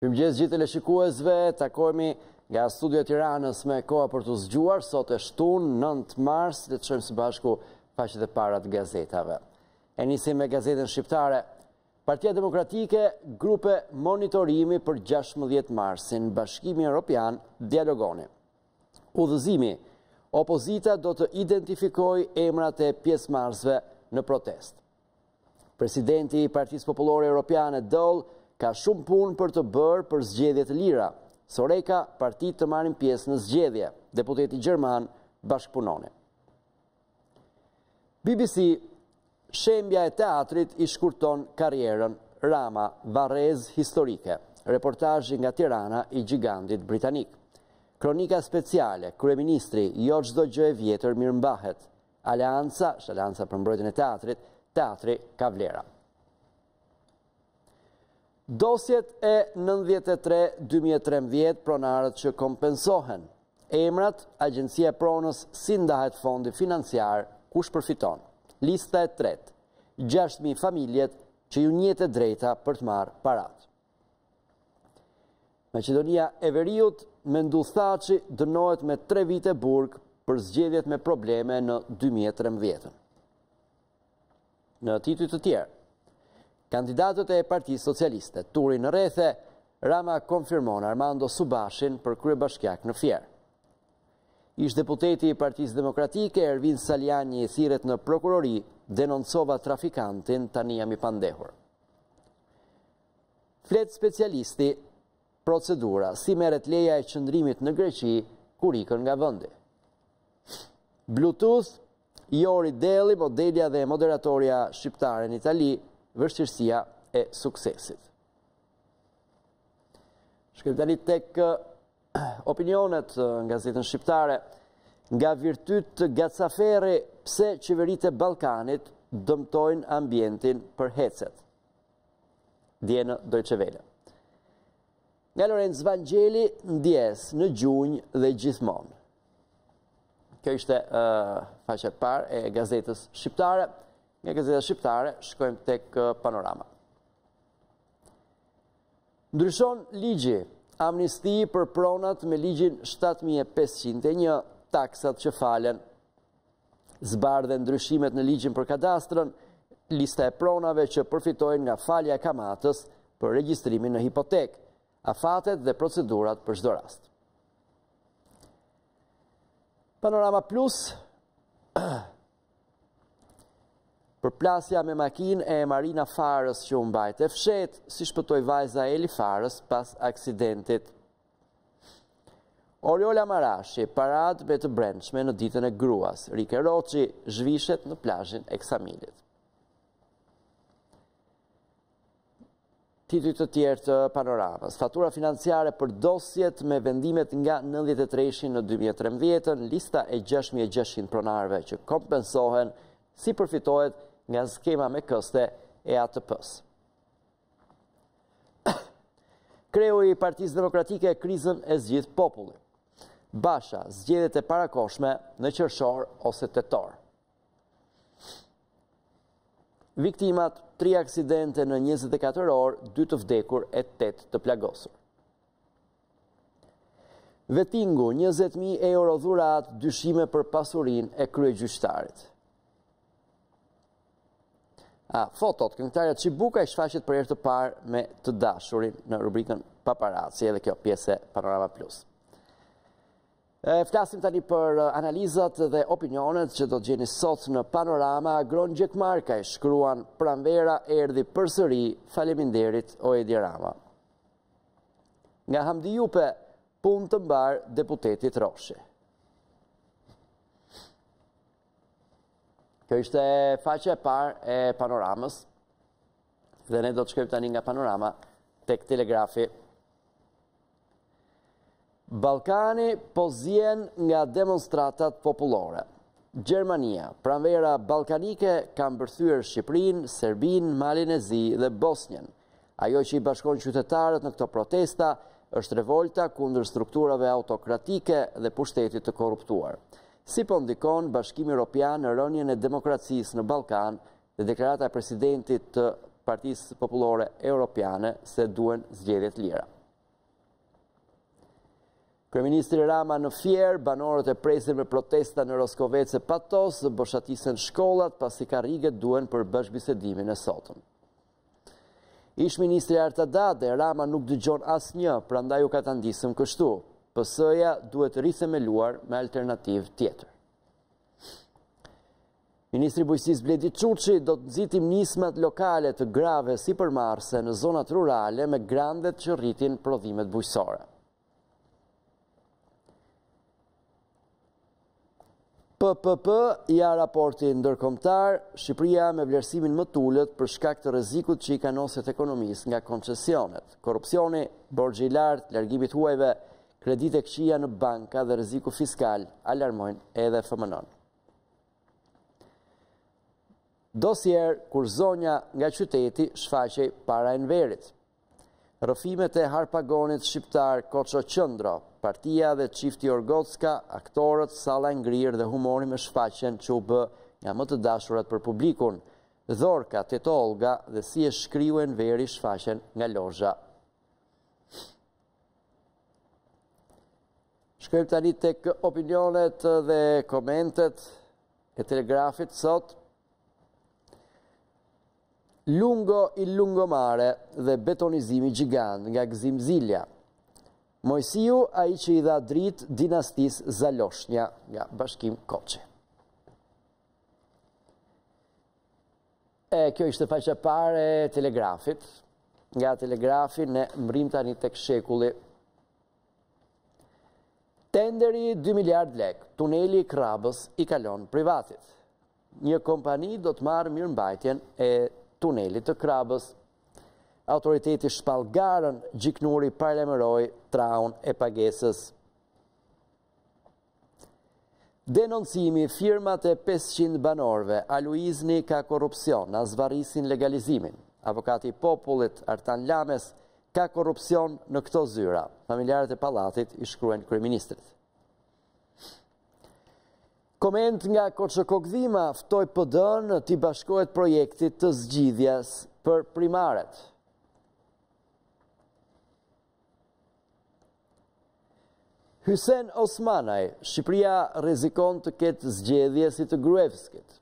Mirëmëngjes gjithë teleshikuesve, takohemi nga studio e Tiranës me koha për t'u zgjuar, sot e shtunë, 9 mars, le të shojmë së bashku faqet e para të gazetave. E nisim me gazetën shqiptare. Partia Demokratike, grupe monitorimi për 16 marsin, bashkimi Europian, dialogoni. Udhëzimi, opozita do të identifikojë emrat e pjesëmarrësve në protestë. Presidenti i Partisë Popullore Europiane, Daul, ka shumë punë për të bërë për zgjedhje të lira. Soreka, partitë të marrin pjesë në zgjedhje. Deputeti gjerman bashkëpunoni. BBC, shembja e teatrit i shkurton karrierën, Rama, varrezë historike, reportazhi nga Tirana i gjigantit britanik. Kronika speciale, Kryeministri, jo çdo gjë e vjetër mirëmbahet, Aleanca, është Aleanca për mbrojtjen e teatrit, teatri ka vlera. Dosjet e 93-2013 pronarët që kompensohen. Emrat, agjencia e pronës, si ndahet fondi financiar, kush përfiton. Lista e tretë, 6.000 familjet që iu njihet e drejta për të marrë paratë. Maqedonia e Veriut Menduh Thaçi dënohet me 3 vite burg për zgjedhjet me probleme në 2013. Në tituj të tjerë, kandidatët e Partisë Socialiste, Turi në rrethe, Rama konfirmon Armando Subashin për kryebashkiak në Fier. Ish deputeti i Partisë Demokratike, Ervin Salianji thirret në prokurori, denoncova trafikantin, tani jam i pandehur. Flet specialisti, procedura, si merret leja e qëndrimit në Greqi, kur ikën nga vendi. Bluetooth, Jori Delli, modelja dhe moderatorja shqiptare në Itali, vështirësia e suksesit. Shkojmë tani tek Opinionet në gazetën shqiptare nga Virtyt Gacaferri pse qeveritë e Ballkanit dëmtojnë ambientin për HEC-et. Dje në Deutsche Welle. Nga Lorenc Vangjeli ndjesë në gjunjë dhe gjithmonë. Kjo ishte uh, faqja e parë e gazetës shqiptare. Nga gazeta shqiptare shkojmë tek panorama. Ndryshon ligji, Amnisti për pronat me ligjin shtatë mijë e pesëqind e një, taksat që falen. Zbardhen ndryshimet në ligjin për kadastrën, lista e pronave që përfitojnë nga falja e kamatës për regjistrimin në hipotekë, afatet dhe procedurat për çdo rast. Panorama Plus Përplasja me makinë e Marina Farës që u mbajt e fshehtë, si shpëtoi vajza e Eli Farës pas aksidentit. Oriola Marashi, paradë me të brendshme në ditën e gruas, Rike Roçi, zhvishet në plazhin e Ksamilit. Tituj të tjerë të Panoramës, fatura financiare për dosjet me vendimet nga nëndhjetë e treshi në dy mijë e trembëdhjetën, lista e gjashtë mijë e gjashtëqind pronarëve që kompensohen si përfitohet nga skema me këste e ATP-së. Kreu i Partisë Demokratike e krizën e zgjidh populli. Basha, zgjedhje të parakohshme në qershor ose tetor. Viktimat, tri aksidente në 24 orë, dy të vdekur e 8 të plagosur. Vetingu, 20.000 euro dhuratë, dyshime për pasurinë e kryegjyqtarit. A, fotot, këngëtarja Çi Bukaj shfaqet për herë të parë me të dashurin në rubrikën Paparazzi, edhe kjo pjesë e Panorama Plus. Flasim tani për uh, analizat dhe opinionet që do të gjeni sot në Panorama Agron Gjekmarkaj shkruan pranvera erdhi përsëri faleminderit o Edi Rama. Nga Hamdi Jupe, punë të mbarë deputetit Rroshi. Kjo ishte faqja e parë e Panoramës dhe ne do të shkojmë tani nga Panorama tek Telegrafi Ballkani po zien nga demonstratat popullore. Gjermania, pranvera ballkanike ka mbërthyer Shqipërinë, Serbinë, Malin e Zi dhe Bosnjën. Ajo që i bashkon qytetarët në këto protesta është revolta kundër strukturave autokratike dhe pushtetit të korruptuar. Si po ndikon Bashkimi Europian në rënien e demokracisë në Ballkan, dhe deklarata e presidentit të Partisë Popullore Europiane se duhen zgjedhje të lira. Kryeministri Rama në Fier, banorët e presin me protesta në Roskovec e Patos, boshatisen shkollat, pasi karriget duhen për bashkëbisedimin e sotëm. Ish-ministrja Arta Dade, Rama nuk dëgjon asnjë, prandaj u katandisëm kështu, PS-ja duhet rithemeluar me alternativë tjetër. Ministri i Bujqësisë Bledi Çuçi do të nxitim nismat lokale të grave sipërmarrëse në zonat rurale me grantet që rritin prodhimet bujqësore. PPP, ja raporti ndërkombëtar, Shqipëria me vlerësimin më të ulët për shkak të rrezikut që i kanoset ekonomisë nga koncesionet. Korrupsioni, borxhi i lartë, largimi i të huajve, kreditë e këqija në banka dhe rreziku fiskal, alarmojnë edhe FMN-në. Dosier, kur Zonja nga qyteti shfaqej para Enverit. Rrëfimet e harpagonit shqiptar Koço Qëndro, partia dhe çifti Orgocka, aktorët, salla e ngrirë dhe humori me shfaqjen që u bë nga më të dashurat për publikun, Dhorka, Teto Olga dhe si e shkriu Enveri shfaqjen nga lozha. Shkojmë tani tek opinionet dhe komentet e Telegrafit sot. Lungo il Lungomare dhe betonizimi gjigant nga Gëzim Zilja. Moisiu, ai që i dha dritë dinastisë Zaloshnja nga Bashkim Koçi. E, kjo ishte faqja e parë e Telegrafit. Nga Telegrafi ne mbërrijmë tani tek Shekulli. Tenderi 2 miliardë lekë, tuneli i Krrabës i kalon privatit. Një kompani do të marrë mirëmbajtjen e tunelit të Krrabës. Autoriteti shpall garën, Gjiknuri paralajmëroi traun e pagesës. Denoncimi, firmat e pesëqind banorëve, Aluizni ka korrupsion, na zvarrisin legalizimin. Avokati i Popullit Artan Lames, ka korrupsion në këto zyra, familjarët e pallatit i shkruajnë kryeministrit. Koment nga Koço Kokëdhima, ftoj PD-në t'i bashkohet projektit të zgjidhjes për primaret. Hysen Osmanaj, Shqipëria rrezikon të ketë zgjedhje si të Gruevskit.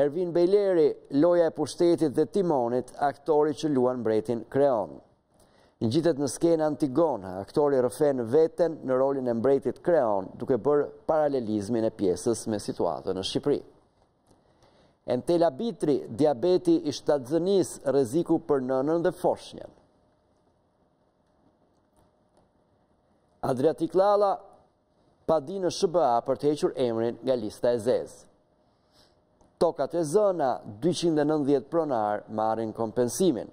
Ervin Bejleri, loja e pushtetit dhe timonit, aktori që luan mbretin Kreon. Ngjitet në skenë Antigona, aktori rrëfen veten në rolin e mbretit Kreon, duke bërë paralelizmin e pjesës me situatën në Shqipëri. Entela Bitri, diabeti i shtatzënisë, rreziku për nënën dhe foshnjën. Adriatik Llalla padi në SHBA për të hequr emrin nga lista e zezë. Tokat e zëna, 290 pronarë marrin kompensimin.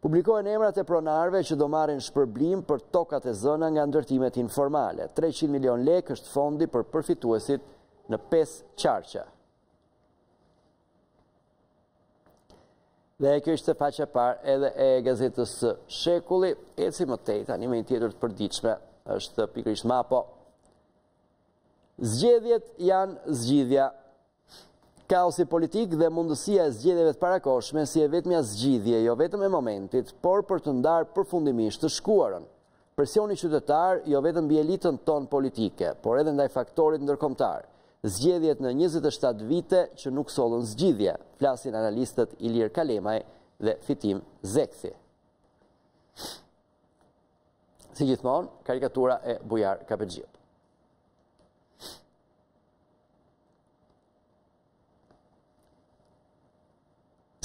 Publikohen emrat e pronarëve që do marrin shpërblim për tokat e zëna nga ndërtimet informale. 300 milionë lekë është fondi për përfituesit në 5 qarqe. Dhe kjo ishte faqja e parë edhe e gazetës Shekulli, ecim më tej tani me një tjetër të përditshme, është pikërisht Mapo. Zgjedhjet janë zgjidhja, Kaosi politik dhe mundësia e zgjedhjeve të parakohshme si e vetmja zgjidhje jo vetëm e momentit, por për të ndarë përfundimisht të shkuarën. Presioni qytetar jo vetëm mbi elitën tonë politike, por edhe ndaj faktorit ndërkombëtar. Zgjedhjet në njëzet e shtatë vite që nuk sollën zgjidhje, flasin analistët Ilir Kalemaj dhe Fitim Zekthi. Si gjithmonë, karikatura e Bujar Kapexhiut.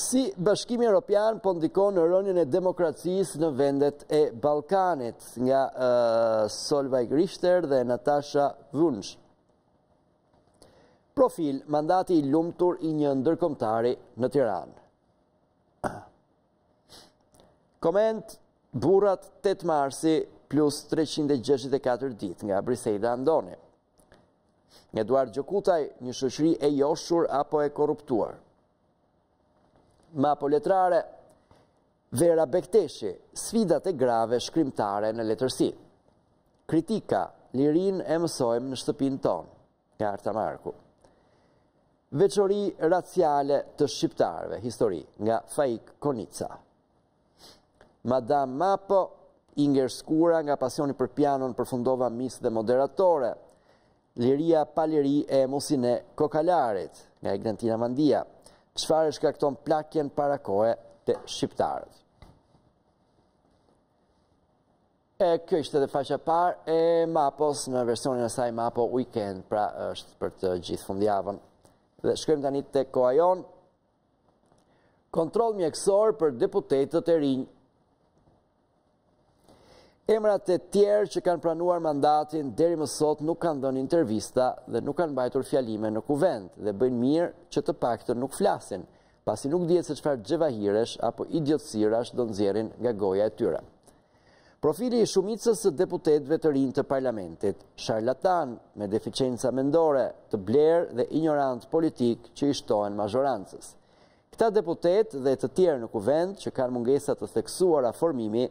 Si Bashkimi Europian po ndikon në rënien e demokracisë në vendet e Ballkanit, nga Solveig Richter dhe Natasha Wunsch. Profil, mandati i lumtur i një ndërkombëtari në Tiranë. Koment, burrat 8 marsi plus 364 ditë nga Brisejda Andoni. Eduard Gjokutaj, një shoqëri e joshur apo e korruptuar. Mapo letrare, Vera Bekteshi, sfidat e grave shkrimtare në letërsi. Kritika, lirinë e mësojmë në shtëpinë tonë, nga Arta Marku. Veçori raciale të shqiptarëve, histori, nga Faik Konica. Madame Mapo, Ingers Kura nga pasioni për pianon përfundova miss dhe moderatore. Liria pa liri e Musine Kokalarit nga Eglantina Mandia. Çfarë e shkakton plakjen para kohe te shqiptarët? E kjo ishte dhe faqja e parë e Mapos në versionin e saj Mapo Weekend, pra është për të gjithë fundjavën. Dhe shkojmë tani te Koha Jonë, Kontroll mjekësor për deputetët e rinj. Emrat e tjerë që kanë pranuar mandatin deri më sot nuk kanë dhënë intervista dhe nuk kanë mbajtur fjalime në kuvend dhe bëjnë mirë që të paktën nuk flasin, pasi nuk dihet se çfarë xhevahiresh apo idiotësirash do nxjerrin nga goja e tyre. Profili i shumicës së deputetëve të rinj të parlamentit, sharlatanë, me deficienca mendore, të blerë dhe injorantë politikë që i shtohen mazhorancës. Këta deputetë dhe të tjerë në kuvend që kanë mungesa të theksuara formimi,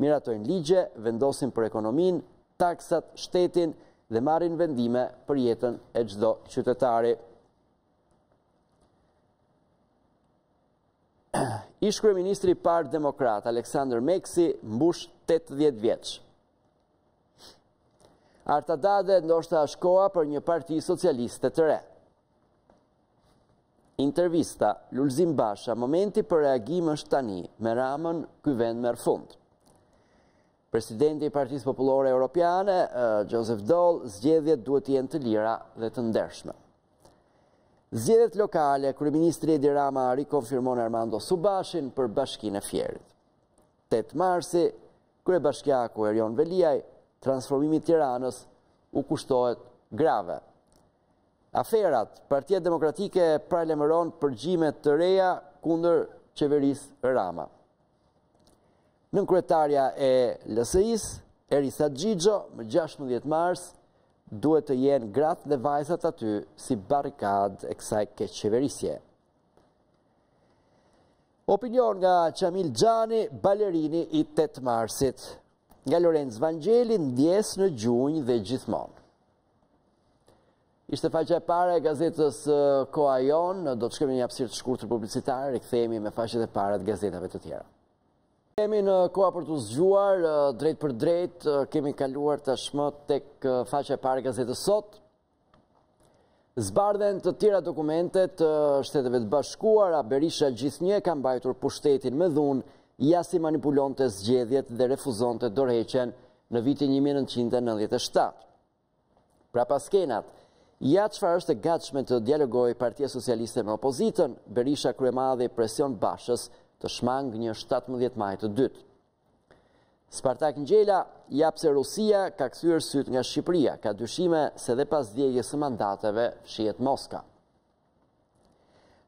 miratojnë ligje, vendosin për ekonominë, taksat, shtetin dhe marrin vendime për jetën e çdo qytetari. Ish-kryeministri i parë demokrat, Aleksandër Meksi, mbush 80 vjeç. Arta Dade ndoshta është koha për një parti socialiste të re. Intervista, Lulzim Basha, momenti për reagim është tani, me Ramën ky vend merr fund. Presidenti i Partisë Popullore Europiane, Joseph Daul, zgjedhjet duhet të jenë të lira dhe të ndershme. Zgjedhjet lokale, kryeministri Edi Rama rikonfirmon Armando Subashin për bashkinë e Fierit. 8 marsi, kryebashkiaku Erion Veliaj, transformimi i Tiranës u kushtohet grave. Aferat, Partia Demokratike paralajmëron përgjime të reja kundër qeverisë Rama. Nënkryetarja e LSI-së, Erisa Xhixho, më 16 mars, duhet të jenë gratë dhe vajzat aty si barrikadë e kësaj keqqeverisje. Opinion nga Qamil Xhani, balerini i 8 marsit. Nga Lorenc Vangjeli, ndjesë në gjunjë dhe gjithmonë. Ishte faqja e para e gazetës Koha Jonë, do të shkojmë në një hapësirë të shkurtër publicitare, rikthehemi me faqet e para të gazetave të tjera. Jemi në Koha për t'u zgjuar, drejtpërdrejt, kemi kaluar tashmë tek faqja e para e gazetës Sot. Zbardhen të tjera dokumente të Shteteve të Bashkuara, Berisha gjithnjë e ka mbajtur pushtetin me dhunë, ja si manipulonte zgjedhjet dhe refuzonte dorëheqjen në vitin një mijë e nëntëqind e nëntëdhjetë e shtatë. Prapaskenat, ja çfarë është e gatshme të dialogojë Partia Socialiste me opozitën, Berisha Kryemadhi presion Bashës të shmangë një 17 maj të dytë. Spartak Ngjela, ja pse Rusia ka kthyer sytë nga Shqipëria, ka dyshime se edhe pas djegjes së mandateve fshihet Moska.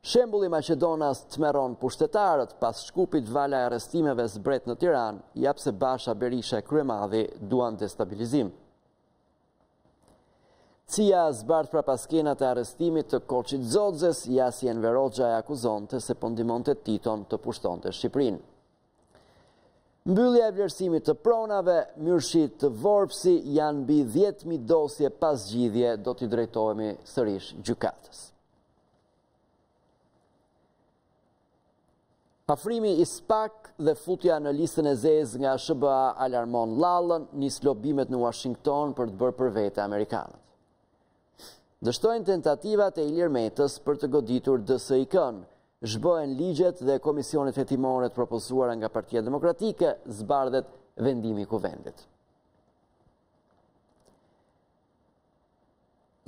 Shembulli maqedonas tmerron pushtetarët, pas Shkupit vala e arrestimeve zbret në Tiranë, ja pse Basha, Berisha e Kryemadhi duan destabilizim. CIA zbardh prapaskenat e arrestimit të Koçi Xoxes, ja si Enver Hoxha e akuzonte se po ndihmonte Titon të pushtonte Shqipërinë. Mbyllja e vlerësimit të pronave, Myrshit Vorpsi janë mbi 10.000 dosje pa zgjidhje, do t'i drejtohemi sërish gjykatës. Afrimi i SPAK dhe futja në listën e zezë nga SHBA alarmon Lalën, nis lobimet në Uashington për të bërë për vete amerikanët. Dështojnë tentativat e Ilir Metës për të goditur DSIK-në, zhbëhen ligjet dhe komisionet hetimore të propozuara nga Partia Demokratike, zbardhet vendimi i Kuvendit.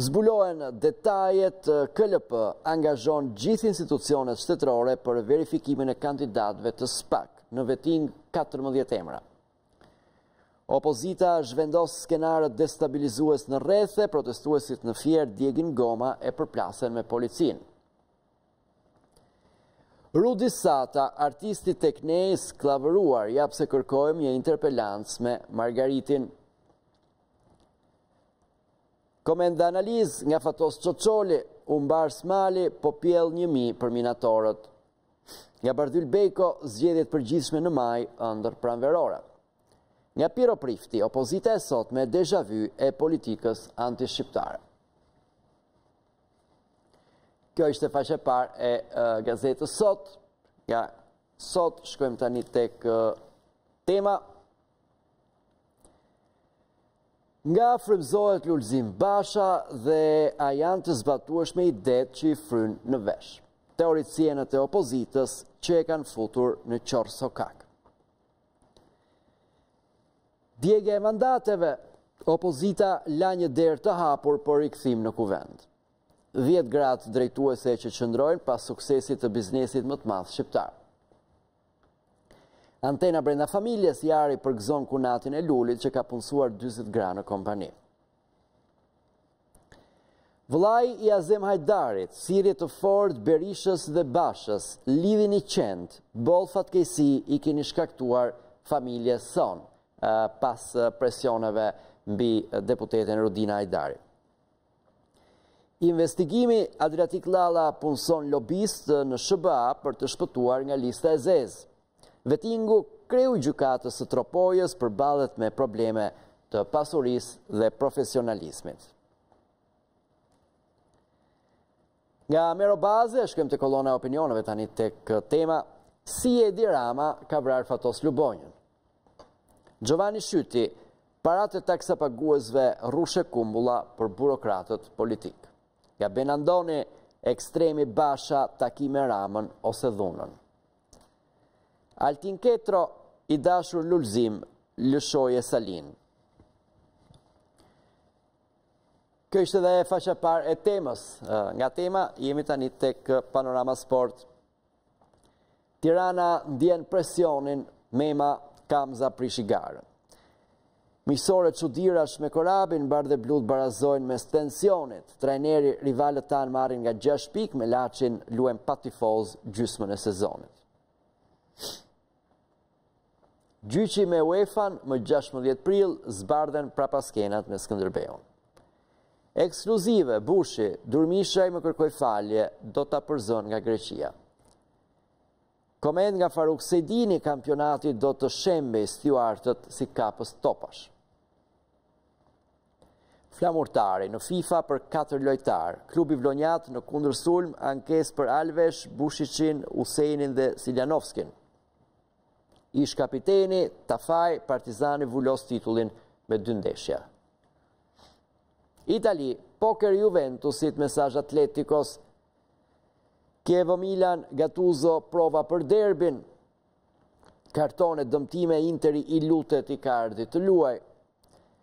Zbulohen detajet KLP angazhon gjithë institucionet shtetërore për verifikimin e kandidatëve të SPAK në vetting 14 emra. Opozita zhvendos skenarët destabilizues në rrethe, protestuesit në Fier djegin goma e përplasen me policinë. Rudi Zata, artisti tek ne i skllavëruar, ja pse kërkojmë një interpelancë me Margaritin. Koment dhe analizë nga Fatos Çoçoli, u mbars mali, po pjell një mi për minatorët. Nga Bardhyl Bejko, zgjedhje përgjithshme në maj, ëndërr pranverore. Nga Piro Prifti, opozita e sotme deja vu e politikës antishqiptare. Kjo ishte faqe e parë e gazetës Sot. Nga Sot, shkojmë tani tek Tema. Nga frymëzohet Lulzim Basha dhe a janë të zbatueshme idetë që i fryjnë në vesh. Teoricienët e opozitës që e kanë futur në qorrsokak. Djegja e mandateve, opozita la një derë të hapur për rikthim në kuvend. Dhjetë gratë drejtuese që qëndrojnë pas suksesit të biznesit më të madh shqiptar. Antena Brenda familjes, Jari përgëzon kunatin e Lulit që ka punësuar 20 gra në kompani. Vëllai i Azem Hajdarit, thirrje të fortë Berishës dhe Bashës, lidhini qentë, boll fatkeqësi i keni shkaktuar familjes sonë, pas presioneve mbi deputeten Rudina Hajdari. Investigimi, Adriatik Llalla punëson lobistë në SHBA për të shpëtuar nga lista e zezë. Vetingu, kreu i gjykatës së Tropojës përballet me probleme të pasurisë dhe profesionalizmit. Nga Mero Baze, shkojmë te kolona e opinioneve tani tek Tema, si Edi Rama ka vrarë Fatos Lubonjën. Xhovani Shyti, paratë e taksapaguesve rrush e kumbulla për burokratët politikë. Nga Ben Andoni, ekstremi Basha, takim me Ramën ose dhunën. Altin Ketro, i dashur Lulzim, lëshoje Salinë. Kjo ishte edhe faqja e parë e Temës. Nga Tema, jemi tani tek Panorama Sport. Tirana ndien presionin, Mema, Kamza prishi garën. Miqësore çudirash me Korabin, bardheblutë barazojnë mes tensionit. Trajneri, rivalët tanë marrin nga 6 pikë, me Laçin luan pa tifozë gjysmën e sezonit. Gjyqi me UEFA-n më 16 prill zbardhen prapaskenat me Skënderbeun. Ekskluzive, Bushi, Durmishaj më kërkoi falje, do ta përzënë nga Greqia. Koment nga Faruk Sejdini, kampionati do të shembej, stjuartët si kapës topash. Flamurtari në FIFA për 4 lojtarë, klubi vlonjat në kundërsulm, ankesë për Alvesh, Bushiçin, Useinin dhe Siljanovskin. Ish-kapiteni Tafaj Partizani vulos titullin me dy ndeshje. Itali, pokeri i Juventusit mesazh Atletikos, Kievo Milan, Gatuzo, prova për derbin, kartonë e dëmtime, Interi i lutet Ikardit të luajë,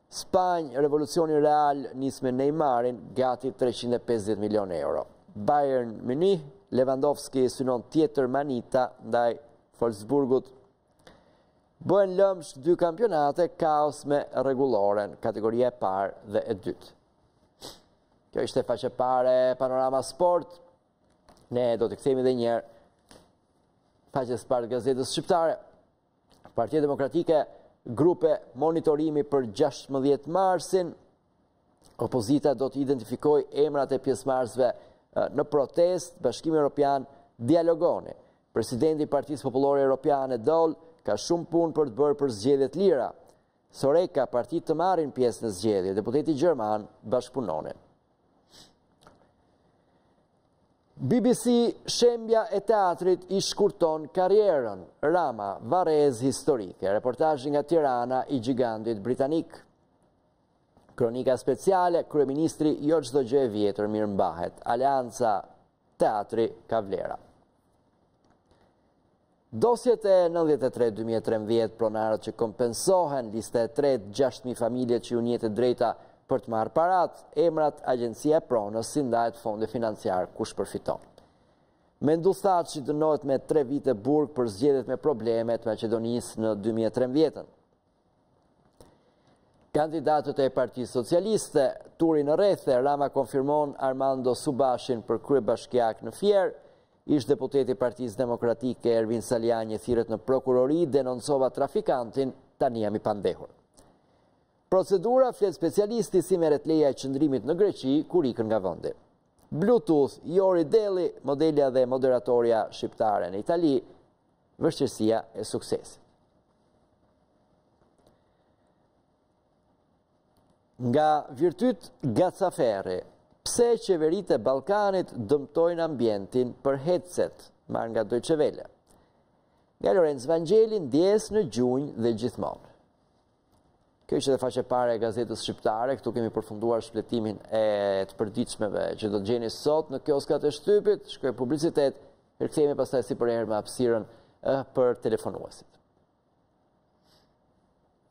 Spanjë, revolucioni Real nis me Neymarin gati 350 milionë euro. Bayern Munich, Lewandowski synon tjetër manita ndaj Wolfsburgut. Bëhen lëmsh dy kampionate, kaos me rregulloren, kategoria e parë dhe e dytë. Kjo ishte faqja e parë e Panorama Sport. Ne do t'i kthehemi edhe një herë faqes së parë të gazetës Shqiptarja. Partia Demokratike, grupe monitorimi për 16 marsin, opozita do të identifikojë emrat e pjesëmarrësve në protestë, Bashkimi Europian, dialogoni. Presidenti i Partisë Popullore Europiane, Dol, ka shumë punë për të bërë për zgjedhje të lira. Soreka, partitë të marrin pjesë në zgjedhje, deputeti gjerman bashkëpunoni. BBC Shembja e Teatrit i shkurton karrierën Ramës, varrezë historike, reportazhi nga Tirana i gjigantit britanik. Kronika speciale, Kryeministri jo çdo gjë e vjetër mirëmbahet, Aleanca teatri ka vlera. Dosjet e nëntëdhjetë e tre dy mijë e trembëdhjetë pronarët që kompensohen, lista e tretë gjashtë mijë familje që iu njihet e drejta për të marrë paratë, emrat agjencia e pronës si ndahet fondi financiar kush përfiton. Menduh Thaçi dënohet me tre vite burg për zgjedhjet me probleme të Maqedonisë në dy mijë e trembëdhjetën. Kandidatët e Partisë Socialiste, turi në rrethe, Rama konfirmon Armando Subashin për kryebashkiak në Fier, ish-deputeti i Partisë Demokratike Ervin Salianji thirret në prokurori, denoncova trafikantin, tani jam i pandehur. Procedura flet specialisti si merret leja e qëndrimit në Greqi, kur ikën nga vendi. Bluetooth, Jori Delli, modelja dhe moderatorja shqiptare në Itali, Vështirësia e suksesit. Nga Virtyt Gacaferi, pse qeveritë e Ballkanit dëmtojnë ambientin për HEC-et, marrë nga Deutsche Welle. Nga Lorenc Vangjeli, ndjesë në gjunjë dhe gjithmonë. Kjo ishte dhe faqja e parë e Gazetës Shqiptare, këtu kemi përfunduar shfletimin e të përditshmeve që do të gjeni sot në kioskat e shtypit, shkojmë në publicitet, rikthehemi pastaj si përherë me hapësirën eh, për telefonuesit.